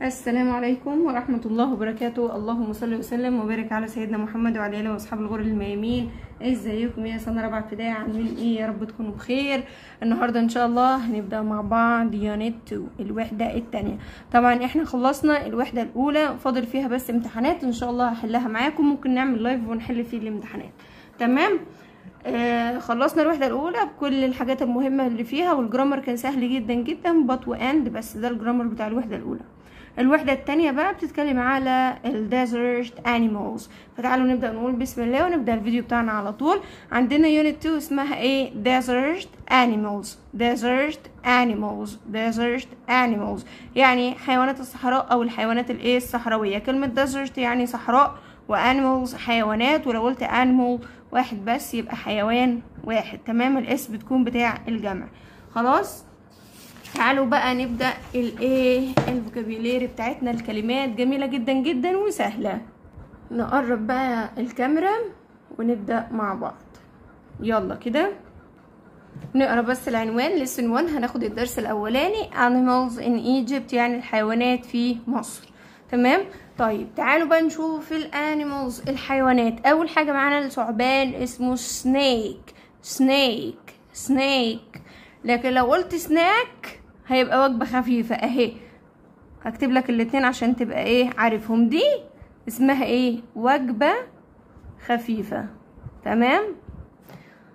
السلام عليكم ورحمة الله وبركاته. اللهم صل وسلم وبارك على سيدنا محمد وعلى آله وأصحاب الغر الميامين. إزيكم يا سنة رابعة ابتدائي؟ عاملين إيه؟ يا رب تكونوا بخير. النهاردة إن شاء الله هنبدأ مع بعض unit 2 الوحدة التانية. طبعا إحنا خلصنا الوحدة الأولى فاضل فيها بس امتحانات. إن شاء الله هحلها معاكم. ممكن نعمل live ونحل فيه الامتحانات. تمام؟ آه خلصنا الوحدة الأولى بكل الحاجات المهمة اللي فيها وال grammar كان سهل جدا جدا but و and بس ده ال grammar بتاع الوحدة الأولى. الوحدة التانية بقى بتتكلم على ال desert animals فتعالوا نبدأ نقول بسم الله ونبدأ الفيديو بتاعنا على طول. عندنا unit 2 اسمها إيه؟ desert animals. desert animals. desert animals. يعني حيوانات الصحراء أو الحيوانات الايه الصحراوية. كلمة desert يعني صحراء و animals حيوانات. ولو قلت animal واحد بس يبقى حيوان واحد. تمام؟ ال s بتكون بتاع الجمع. خلاص؟ تعالوا بقى نبدأ الإيه ال vocabulary بتاعتنا الكلمات. جميلة جدا جدا وسهلة. نقرب بقى الكاميرا ونبدأ مع بعض. يلا كده. نقرأ بس العنوان lesson 1 هناخد الدرس الأولاني animals in Egypt يعني الحيوانات في مصر. تمام؟ طيب تعالوا بقى نشوف ال animals الحيوانات. أول حاجة معانا الثعبان اسمه snake سنيك سنيك لكن لو قلت سناك هيبقى وجبة خفيفة. أهي. هكتب لك الاتنين عشان تبقى إيه عارفهم. دي اسمها إيه؟ وجبة خفيفة. تمام؟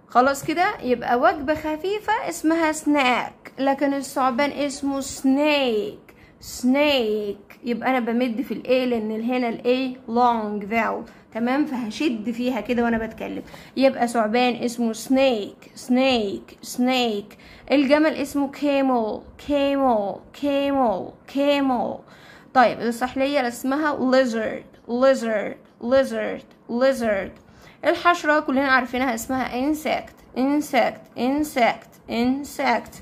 خلاص كده. يبقى وجبة خفيفة اسمها سناك. لكن الثعبان اسمه سنيك سنيك يبقى أنا بمد في الإيه لأن هنا الإيه لونج فاول تمام؟ فهشد فيها كده وأنا بتكلم. يبقى ثعبان اسمه snake snake snake الجمل اسمه camel camel camel camel طيب السحلية اسمها lizard lizard lizard lizard. الحشرة كلنا عارفينها اسمها insect insect insect insect.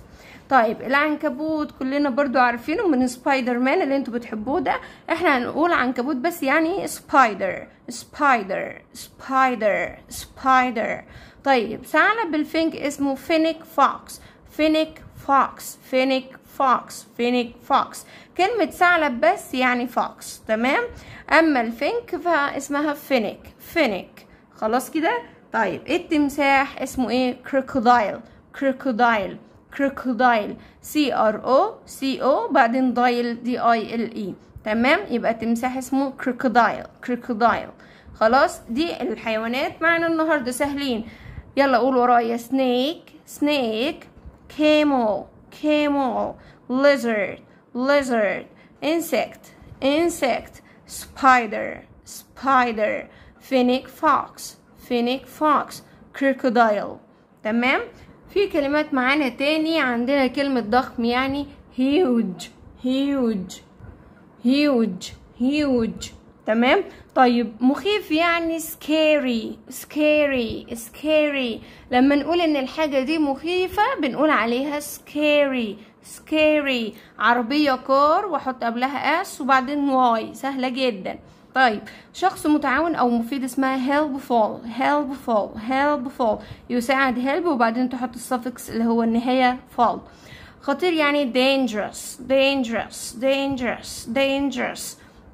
طيب العنكبوت كلنا برضو عارفينه من سبايدر مان اللي أنتوا بتحبوه ده. إحنا هنقول عنكبوت بس يعني spider spider spider spider. طيب ثعلب الفينك اسمه فينيك فوكس. فينيك فوكس فينيك فوكس فينيك فوكس. كلمة ثعلب بس يعني fox تمام؟ أما الفينك فاسمها فينيك فينيك. خلاص كده؟ طيب التمساح؟ اسمه إيه؟ crocodile crocodile. crocodile سي ار أو سي أو بعدين dile d i l e تمام؟ يبقى تمساح اسمه crocodile crocodile خلاص؟ دي الحيوانات معنا النهارده. سهلين. يلا قول ورايا. snake snake camel camel lizard lizard insect insect spider spider fennec fox fennec fox crocodile تمام؟ في كلمات معانا تاني عندنا كلمة ضخم يعني huge huge huge huge. تمام؟ طيب مخيف يعني scary scary scary. لما نقول إن الحاجة دي مخيفة بنقول عليها scary scary. عربية car وأحط قبلها s وبعدين y سهلة جدا. طيب شخص متعاون أو مفيد اسمها helpful helpful helpful يساعد help وبعدين تحط السفكس اللي هو النهاية fall خطير يعني dangerous dangerous dangerous dangerous.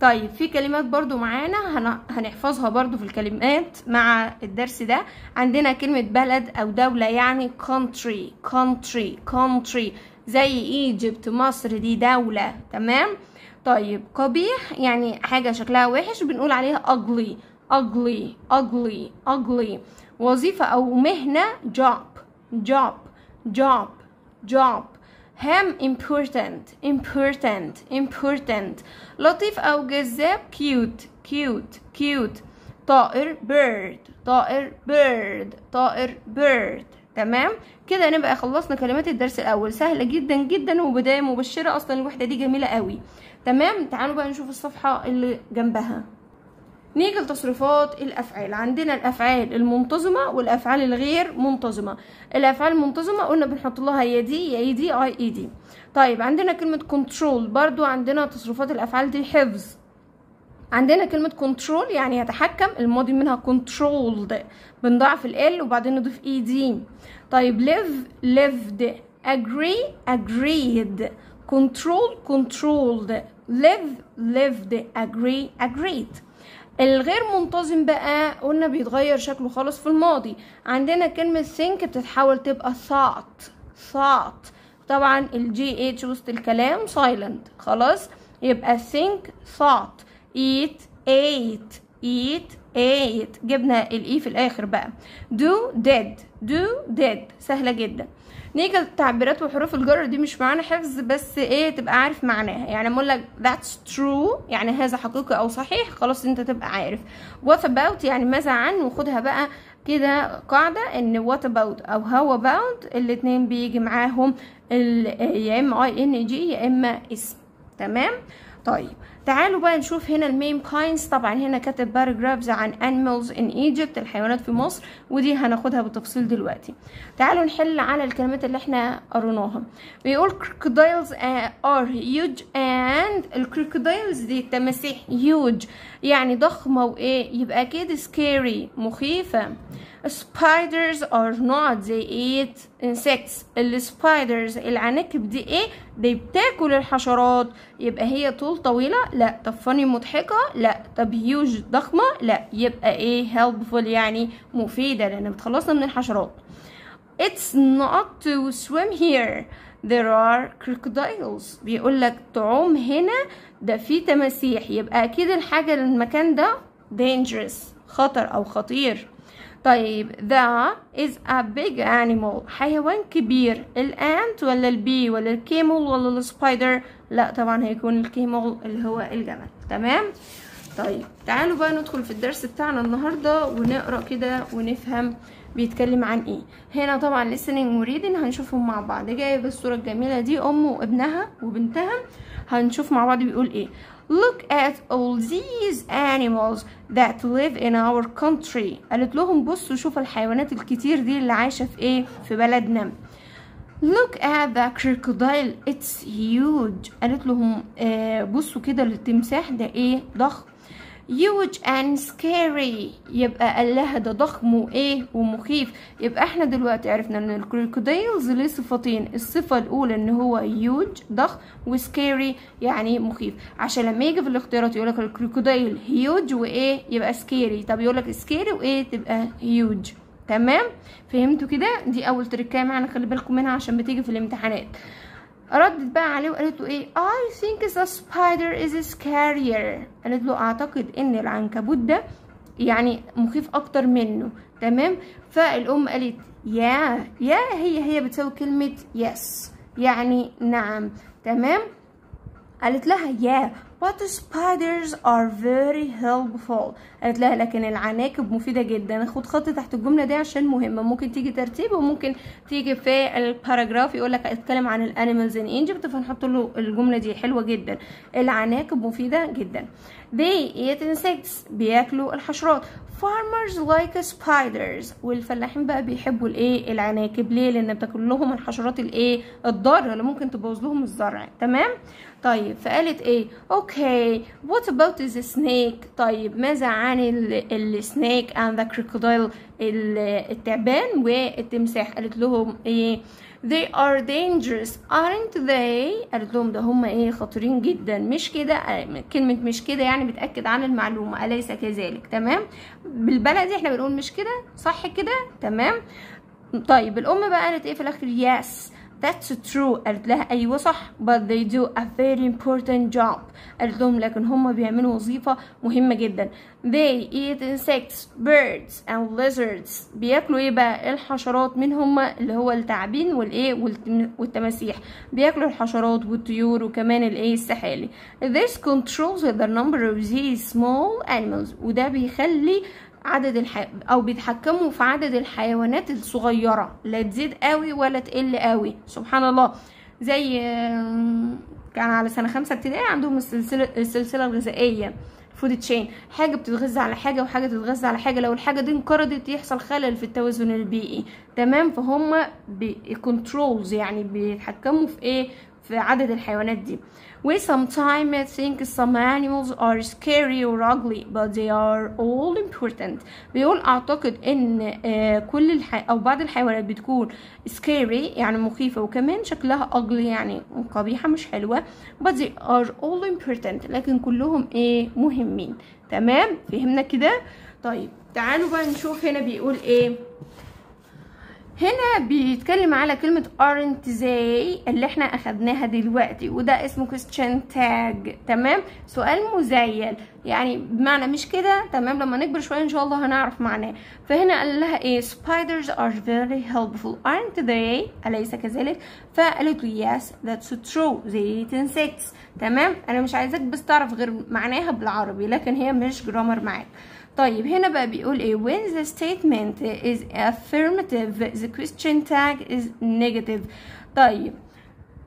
طيب في كلمات برضو معانا هنحفظها برضو في الكلمات مع الدرس ده. عندنا كلمة بلد أو دولة يعني country country country. زي إيجيبت مصر دي دولة تمام؟ طيب قبيح يعني حاجة شكلها وحش بنقول عليها ugly ugly ugly ugly. وظيفة أو مهنة job job job job. هام important important important. لطيف أو جذاب cute cute cute. طائر bird طائر bird طائر bird. تمام؟ كده نبقى خلصنا كلمات الدرس الأول. سهلة جدا جدا وبداية مبشرة. أصلا الوحدة دي جميلة قوي. تمام؟ تعالوا بقى نشوف الصفحة اللي جنبها. نيجي لتصريفات الأفعال. عندنا الأفعال المنتظمة والأفعال الغير منتظمة. الأفعال المنتظمة قلنا بنحط لها يا d يا ed ied. طيب عندنا كلمة control برضو عندنا تصريفات الأفعال دي حفظ. عندنا كلمة control يعني يتحكم. الماضي منها controlled بنضاعف ال l وبعدين نضيف ed طيب live lived agree agreed. Control controlled live lived agree agreed. الغير منتظم بقى قلنا بيتغير شكله خالص في الماضي. عندنا كلمة think بتتحول تبقى thought thought. طبعا الجي اتش وسط الكلام silent خلاص؟ يبقى think thought. eat ate eat ate. جبنا ال e في الآخر بقى. do did do did سهلة جدا. نيجي للتعبيرات وحروف الجر دي مش معنى حفظ بس إيه تبقى عارف معناها. يعني أقول لك that's true يعني هذا حقيقي أو صحيح خلاص أنت تبقى عارف. what about يعني ماذا عن؟ وخدها بقى كده قاعدة إن what about أو how about الاتنين بيجي معاهم يا إما ing يا إما اسم. تمام؟ طيب. تعالوا بقى نشوف هنا ال main points. طبعا هنا كاتب paragraphs عن animals in Egypt الحيوانات في مصر ودي هناخدها بالتفصيل دلوقتي. تعالوا نحل على الكلمات اللي إحنا قريناها بيقول crocodiles are huge and ال crocodiles دي التماسيح huge يعني ضخمة وايه يبقى أكيد scary مخيفة. spiders are not they eat insects. ال spiders العناكب دي إيه؟ دي بتاكل الحشرات. يبقى هي tall طويلة لا. طب funny مضحكة؟ لا. طب هيوج ضخمة؟ لا. يبقى إيه؟ helpful يعني مفيدة لأن بتخلصنا من الحشرات. It's not to swim here. There are crocodiles. بيقول لك تعوم هنا. ده في تماسيح. يبقى أكيد الحاجة المكان ده dangerous. خطر أو خطير. طيب the is a big animal حيوان كبير. الانت ولا البي ولا ال camel ولا السبايدر لا طبعا هيكون الكيمل اللي هو الجمل. تمام؟ طيب تعالوا بقى ندخل في الدرس بتاعنا النهاردة ونقرأ كده ونفهم بيتكلم عن إيه. هنا طبعا listening وreading هنشوفهم مع بعض. جايب الصورة الجميلة دي ام وابنها وبنتها هنشوف مع بعض بيقول إيه. Look at all these animals that live in our country. قالت لهم بصوا شوفوا الحيوانات الكتير دي اللي عايشة في إيه؟ في بلدنا. Look at the crocodile. It's huge. قالت لهم آه بصوا كده التمساح ده إيه؟ ضخم. Huge and scary. يبقى قال لها ده ضخم وإيه ومخيف. يبقى إحنا دلوقتي عرفنا إن ال crocodiles ليه صفتين. الصفة الأولى إن هو huge ضخم و scary يعني مخيف. عشان لما يجي في الاختيارات يقول لك ال crocodile huge وإيه يبقى scary. طب يقول لك scary وإيه تبقى huge. تمام؟ فهمتوا كده؟ دي أول تركايه معانا خلي بالكم منها عشان بتيجي في الامتحانات. ردت بقى عليه وقالت له إيه؟ I think the spider is scarier. قالت له أعتقد إن العنكبوت ده يعني مخيف أكتر منه. تمام؟ فالأم قالت yeah yeah هي هي بتساوي كلمة yes. يعني نعم. تمام؟ قالت لها yeah but spiders are very helpful. قالت لها لكن العناكب مفيدة جدا. خد خط تحت الجملة دي عشان مهمة. ممكن تيجي ترتيب وممكن تيجي في ال paragraph يقول لك اتكلم عن ال animals in Egypt فنحط له الجملة دي. حلوة جدا. العناكب مفيدة جدا. They eat insects. بياكلوا الحشرات. Farmers like spiders. والفلاحين بقى بيحبوا الايه؟ العناكب. ليه؟ لأن بتاكل لهم الحشرات الايه؟ الضارة اللي ممكن تبوظ لهم الزرع. تمام؟ طيب فقالت إيه؟ أوكي what about the snake طيب ماذا عن السنيك and the crocodile التعبان والتمساح؟ قالت لهم إيه؟ They are dangerous aren't they قالت لهم ده هم إيه؟ خطيرين جدا. مش كده؟ كلمة مش كده يعني بتأكد عن المعلومة أليس كذلك؟ تمام؟ بالبلدي إحنا بنقول مش كده؟ صح كده؟ تمام؟ طيب الأم بقى قالت إيه في الآخر؟ Yes. That's true. قالت لها أيوة صح. But they do a very important job. قالت لهم لكن هم بيعملوا وظيفة مهمة جدا. They eat insects birds and lizards. بياكلوا إيه بقى؟ الحشرات من هم اللي هو التعابين والإيه؟ والتماسيح. بياكلوا الحشرات والطيور وكمان الإيه؟ السحالي. This controls the number of these small animals. وده بيخلي عدد الح... أو بيتحكموا في عدد الحيوانات الصغيرة. لا تزيد قوي ولا تقل قوي. سبحان الله. زي كان على سنة خمسة ابتدائي عندهم السلسلة السلسلة الغذائية فود تشين حاجة بتتغذى على حاجة وحاجة تتغذى على حاجة. لو الحاجة دي انقرضت يحصل خلل في التوازن البيئي. تمام؟ فهم كنترولز يعني بيتحكموا في إيه؟ في عدد الحيوانات دي. We sometimes think some animals are scary or ugly but they are all important. بيقول أعتقد إن آه كل الح... أو بعض الحيوانات بتكون scary يعني مخيفة وكمان شكلها ugly يعني قبيحة مش حلوة but they are all important لكن كلهم إيه مهمين. تمام؟ فهمنا كده؟ طيب تعالوا بقى نشوف هنا بيقول إيه. هنا بيتكلم على كلمة aren't they اللي إحنا أخدناها دلوقتي وده اسمه question tag تمام؟ سؤال مزيل. يعني بمعنى مش كده؟ تمام؟ لما نكبر شوية إن شاء الله هنعرف معناه. فهنا قال لها إيه؟ Spiders are very helpful aren't they أليس كذلك؟ فقالت له yes that's true they eat insects تمام؟ أنا مش عايزاك بس تعرف غير معناها بالعربي لكن هي مش جرامر معاك. طيب هنا بقى بيقول إيه؟ When the statement is affirmative the question tag is negative. طيب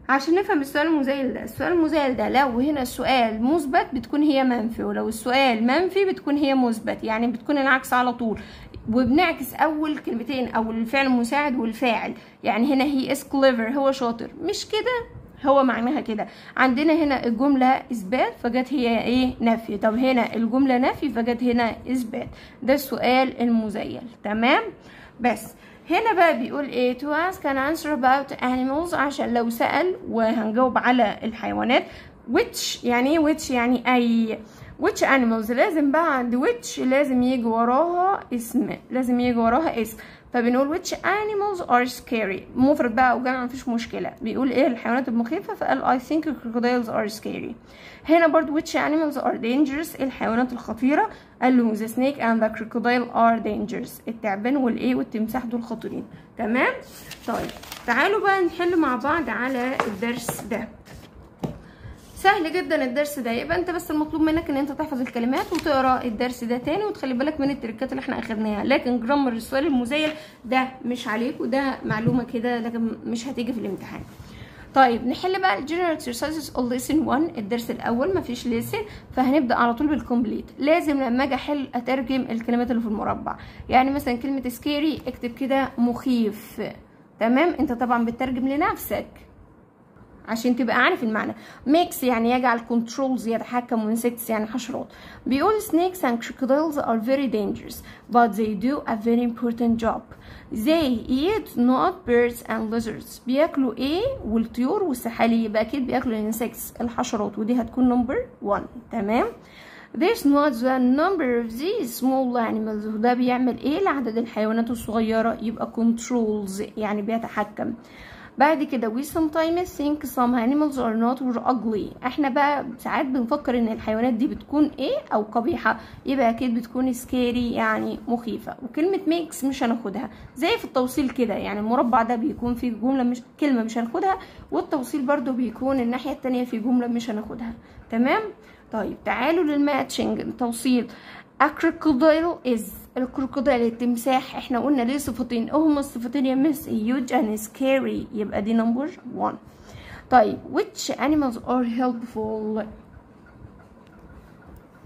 عشان نفهم السؤال المزايل ده السؤال المزايل ده لو هنا السؤال مثبت بتكون هي منفي ولو السؤال منفي بتكون هي مثبت يعني بتكون العكس على طول. وبنعكس أول كلمتين أو الفعل المساعد والفاعل يعني هنا هي is clever هو شاطر. مش كده؟ هو معناها كده. عندنا هنا الجملة إثبات فجت هي إيه؟ نفي. طب هنا الجملة نفي فجت هنا إثبات. ده السؤال المزيل. تمام؟ بس هنا بقى بيقول إيه؟ To ask an answer about animals عشان لو سأل وهنجاوب على الحيوانات. which يعني إيه؟ which يعني أي. Which animals? لازم بقى عند which لازم يجي وراها اسم. لازم يجي وراها اسم. فبنقول which animals are scary. مفرد بقى أو جمع مفيش مشكلة. بيقول إيه؟ الحيوانات المخيفة. فقال I think crocodiles are scary. هنا برضو which animals are dangerous الحيوانات الخطيرة. قال له the snake and the crocodile are dangerous. التعبان والإيه والتمساح دول خطيرين. تمام؟ طيب تعالوا بقى نحل مع بعض على الدرس ده. سهل جدا الدرس ده. يبقى أنت بس المطلوب منك إن أنت تحفظ الكلمات وتقرأ الدرس ده تاني وتخلي بالك من التركات اللي إحنا أخدناها. لكن جرامر السؤال المزيل ده مش عليك وده معلومة كده لكن مش هتيجي في الامتحان. طيب نحل بقى ال general exercises اول lesson 1 الدرس الأول مفيش listen فهنبدأ على طول بال complete لازم لما أجي أحل أترجم الكلمات اللي في المربع. يعني مثلا كلمة scary اكتب كده مخيف. تمام؟ أنت طبعا بتترجم لنفسك. عشان تبقى عارف المعنى. makes يعني يجعل controls يتحكم و insects يعني حشرات. بيقول snakes and crocodiles are very dangerous but they do a very important job. They eat not birds and lizards. بياكلوا إيه؟ والطيور والسحالي يبقى أكيد بياكلوا ال insects الحشرات ودي هتكون number 1 تمام؟ There's not the number of these small animals. وده بيعمل إيه لعدد الحيوانات الصغيرة؟ يبقى controls يعني بيتحكم. بعد كده we sometimes think some animals are not ugly. إحنا بقى ساعات بنفكر إن الحيوانات دي بتكون إيه أو قبيحة. يبقى أكيد بتكون scary يعني مخيفة. وكلمة makes مش هناخدها. زي في التوصيل كده يعني المربع ده بيكون فيه جملة مش كلمة مش هناخدها والتوصيل برضو بيكون الناحية التانية في جملة مش هناخدها. تمام؟ طيب تعالوا لل matching التوصيل. Crocodile is ال crocodile التمساح إحنا قلنا ليه صفتين هما الصفتين يا miss huge and scary يبقى دي number 1 طيب which animals are helpful?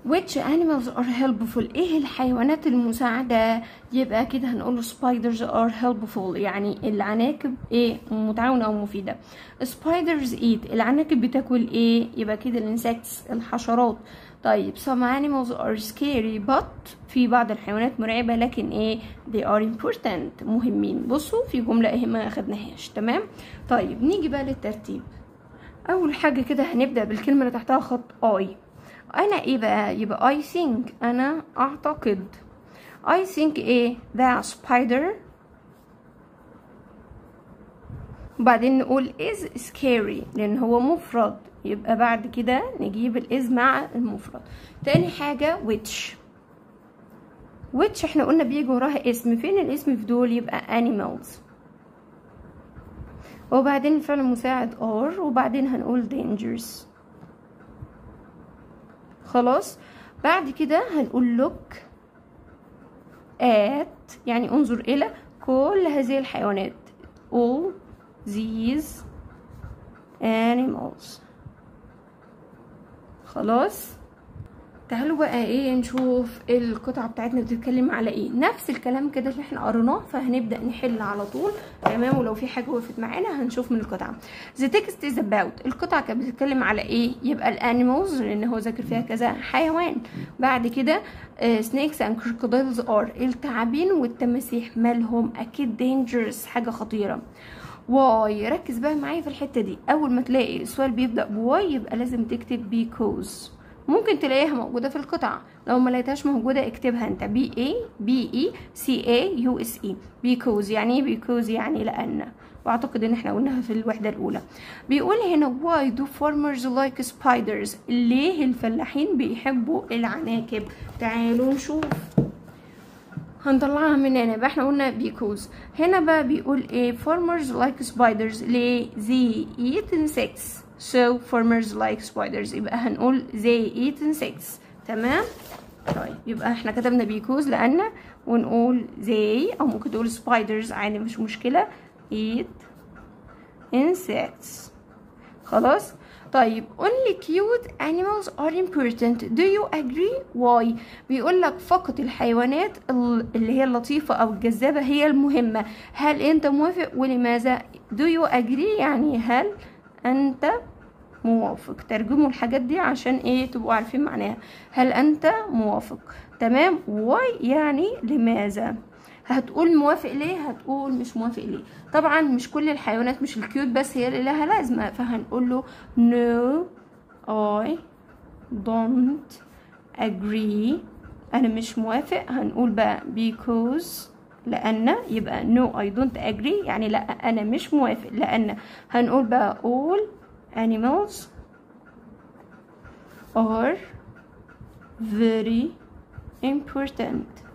Which animals are helpful? إيه الحيوانات المساعدة؟ يبقى كده هنقول spiders are helpful. يعني العناكب إيه متعاونة أو مفيدة spiders eat. العناكب بتاكل إيه؟ يبقى كده الإنسكتس الحشرات. طيب some animals are scary but في بعض الحيوانات مرعبة لكن إيه they are important مهمين. بصوا في جملة إيه ما اخدناهاش تمام؟ طيب نيجي بقى للترتيب. أول حاجة كده هنبدأ بالكلمة اللي تحتها خط I. أنا إيه بقى؟ يبقى I think أنا أعتقد. I think إيه؟ the spider. وبعدين نقول is scary لأن هو مفرد. يبقى بعد كده نجيب الإز مع المفرد. تاني حاجة which. which إحنا قلنا بيجي وراها اسم. فين الاسم في دول؟ يبقى animals. وبعدين الفعل المساعد are وبعدين هنقول dangerous خلاص؟ بعد كده هنقول look at يعني انظر إلى كل هذه الحيوانات. all these animals. خلاص. تعالوا بقى إيه نشوف القطعة بتاعتنا بتتكلم على إيه. نفس الكلام كده اللي إحنا قريناه فهنبدأ نحل على طول. تمام؟ ولو في حاجة وقفت معانا هنشوف من القطعة. The text is about. القطعة كانت بتتكلم على إيه؟ يبقى ال animals لأن هو ذاكر فيها كذا حيوان. بعد كده snakes and crocodiles are التعابين والتماسيح. مالهم؟ أكيد dangerous. حاجة خطيرة. why. ركز بقى معايا في الحتة دي. أول ما تلاقي السؤال بيبدأ ب why يبقى لازم تكتب because. ممكن تلاقيها موجودة في القطعة لو ما لقيتهاش موجودة اكتبها أنت. B E B E C A U S E because يعني إيه because يعني لأن. وأعتقد إن إحنا قلناها في الوحدة الأولى. بيقول هنا why do farmers like spiders ليه الفلاحين بيحبوا العناكب؟ تعالوا نشوف. هنطلعها من هنا. يبقى إحنا قلنا because هنا بقى بيقول إيه farmers like spiders ليه they eat insects so farmers like spiders يبقى هنقول they eat insects تمام؟ طيب يبقى إحنا كتبنا because لأن ونقول زي أو ممكن تقول spiders عادي مش مشكلة. eat insects خلاص؟ طيب only cute animals are important. Do you agree? Why? بيقول لك فقط الحيوانات اللي هي اللطيفة أو الجذابة هي المهمة. هل أنت موافق؟ ولماذا؟ Do you agree يعني هل أنت موافق؟ ترجموا الحاجات دي عشان إيه تبقوا عارفين معناها. هل أنت موافق؟ تمام؟ why يعني لماذا؟ هتقول موافق ليه هتقول مش موافق ليه. طبعا مش كل الحيوانات مش ال cute بس هي اللي لها لازمة. فهنقول له no I don't agree. أنا مش موافق. هنقول بقى because لأن. يبقى no I don't agree. يعني لا أنا مش موافق. لأن. هنقول بقى all animals are very important.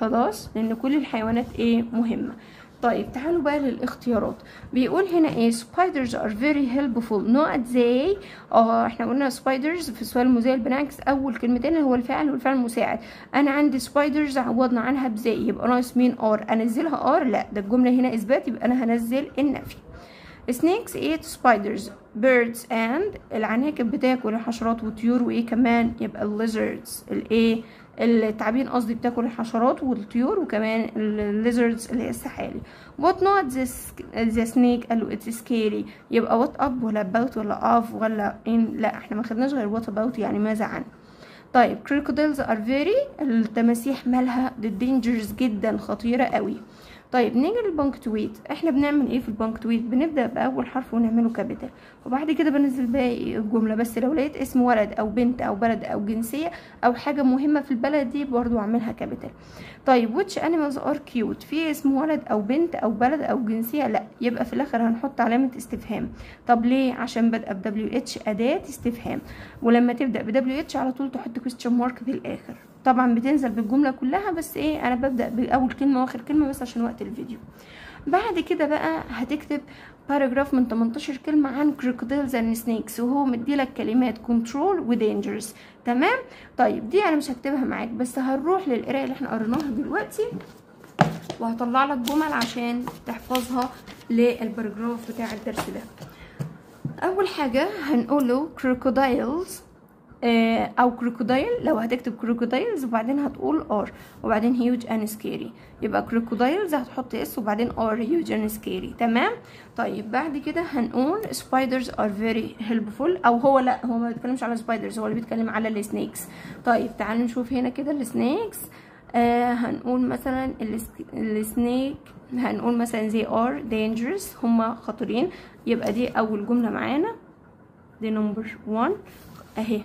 خلاص لأن كل الحيوانات إيه مهمة. طيب تعالوا بقى للاختيارات. بيقول هنا إيه spiders are very helpful. not they. آه إحنا قلنا spiders في السؤال المذيل بنعكس أول كلمتين هو الفعل والفعل المساعد. أنا عندي spiders عوضنا عنها بزي يبقى ناقص مين are أنزلها are لا ده الجملة هنا إثبات يبقى أنا هنزل النفي. Snakes eat spiders birds and العناكب بتاكل الحشرات والطيور وإيه كمان؟ يبقى lizards الايه التعابين قصدي بتاكل الحشرات والطيور وكمان الليزردز اللي هي السحالي. Not the, the snake قالوا it's scary. يبقى what up ولا about ولا off ولا in لا إحنا ما خدناش غير what about يعني ماذا عن. طيب crocodiles are very التماسيح مالها the dangerous جدا خطيرة قوي. طيب نيجي لل punctuate إحنا بنعمل إيه في ال punctuate بنبدأ بأول حرف ونعمله capital وبعد كده بنزل باقي الجملة. بس لو لقيت اسم ولد أو بنت أو بلد أو جنسية أو حاجة مهمة في البلد دي برضو أعملها capital طيب which animals are cute في اسم ولد أو بنت أو بلد أو جنسية؟ لأ يبقى في الآخر هنحط علامة استفهام. طب ليه؟ عشان بادئه ب WH أداة استفهام. ولما تبدأ ب WH على طول تحط question mark في الآخر. طبعا بتنزل بالجملة كلها بس إيه أنا ببدأ بأول كلمة وآخر كلمة بس عشان وقت الفيديو. بعد كده بقى هتكتب باراجراف من 18 كلمة عن crocodiles and snakes وهو مديلك كلمات control و dangerous تمام؟ طيب دي أنا مش هكتبها معاك بس هنروح للقرايه اللي إحنا قريناها دلوقتي وهطلع لك جمل عشان تحفظها للباراجراف بتاع الدرس ده. أول حاجة هنقوله crocodiles أو crocodile لو هتكتب crocodiles وبعدين هتقول are وبعدين huge and scary يبقى crocodiles هتحط s وبعدين are huge and scary تمام؟ طيب بعد كده هنقول spiders are very helpful. أو هو لأ هو ما بيتكلمش على spiders هو اللي بيتكلم على ال snakes طيب تعالوا نشوف هنا كده ال snakes آه هنقول مثلا ال snake هنقول مثلا they are dangerous هما خطرين يبقى دي أول جملة معانا. دي نمبر 1 أهي.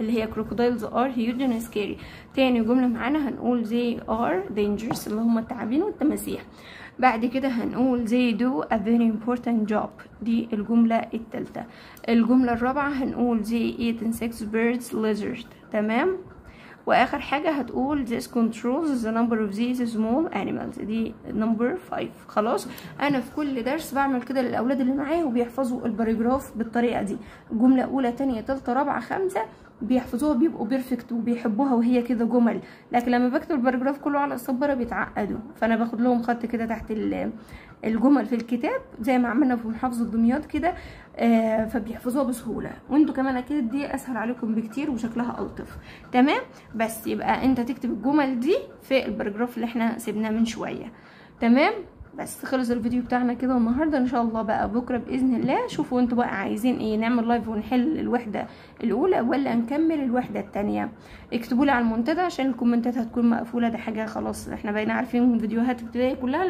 اللي هي crocodiles are huge and scary. تاني جملة معانا هنقول they are dangerous اللي هم التعابين والتماسيح. بعد كده هنقول they do a very important job. دي الجملة التالتة. الجملة الرابعة هنقول they eat insects birds lizards تمام؟ وآخر حاجة هتقول this controls the number of these small animals. دي number 5 خلاص؟ أنا في كل درس بعمل كده للأولاد اللي معايا وبيحفظوا ال paragraph بالطريقة دي. جملة أولى تانية تالتة رابعة خمسة. بيحفظوها بيبقوا perfect وبيحبوها وهي كده جمل. لكن لما بكتب ال paragraph كله على السبوره بيتعقدوا. فأنا باخد لهم خط كده تحت الجمل في الكتاب زي ما عملنا في محافظة دمياط كده آه فبيحفظوها بسهولة. وأنتوا كمان أكيد دي أسهل عليكم بكتير وشكلها ألطف. تمام؟ بس يبقى أنت تكتب الجمل دي في ال paragraph اللي إحنا سيبناه من شوية. تمام؟ بس خلص الفيديو بتاعنا كده النهارده. إن شاء الله بقى بكرة بإذن الله. شوفوا أنتوا بقى عايزين إيه نعمل live ونحل الوحدة الأولى ولا نكمل الوحدة الثانية اكتبوا لي على المنتدى عشان ال comments هتكون مقفولة. ده حاجة خلاص إحنا بقينا عارفين من فيديوهات ابتدائي كلها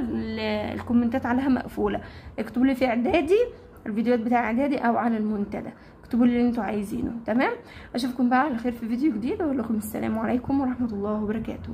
ال comments عليها مقفولة. اكتبوا لي في إعدادي الفيديوهات بتاع إعدادي أو على المنتدى. اكتبوا لي اللي أنتوا عايزينه. تمام؟ أشوفكم بقى على خير في فيديو جديد. واقول لكم السلام عليكم ورحمة الله وبركاته.